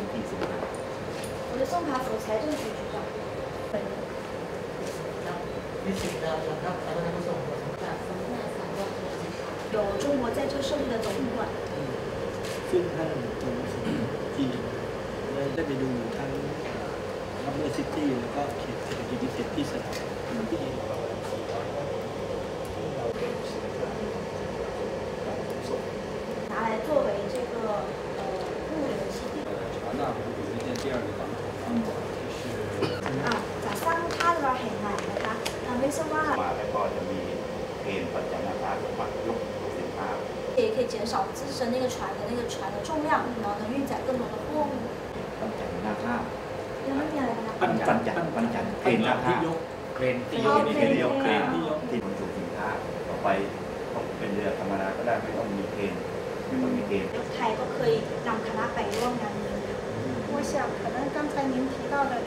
文地什么的。我的送卡所财政局局长。具体的，有中国在这设立的总领馆。分开了，我们是进，那那边有他，他们的基地，然后。 船呢有一件第二个港口啊，就是 อ่ะจะสร้างท่าเรือแห่งใหม่นะคะทำให้เชื่อว่า มาแล้วก็จะมีเกณฑ์ปัจจัยนาคาปักยกสินค้า 也可以减少自身那个船的那个船的重量，然后能运载更多的货物。 ปัจจัยนาคา ยังไม่มีอะไรนะ ปัญจันปัญจันเกณฑ์นาคา ที่ยก เครนตี อ๋อ มี เค เก ร ณ น ฑ์เดียว เค เก ร ณ น ฑ์ที่ขนส่งสินค้าต่อไปต้องเป็นเรือธรรมดาก็ได้ไม่ต้องมีเกณฑ์ไม่ต้องมีเกณฑ์ ไทยก็เคยนำ 刚才您提到的